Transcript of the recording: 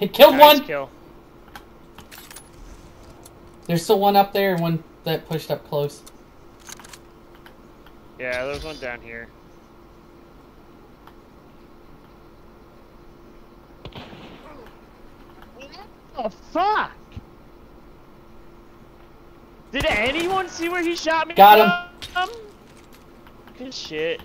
He killed Nice one. kill. There's still one up there and one that pushed up close. Yeah, there's one down here. Oh fuck! Did anyone see where he shot me? Got him. from? Good shit.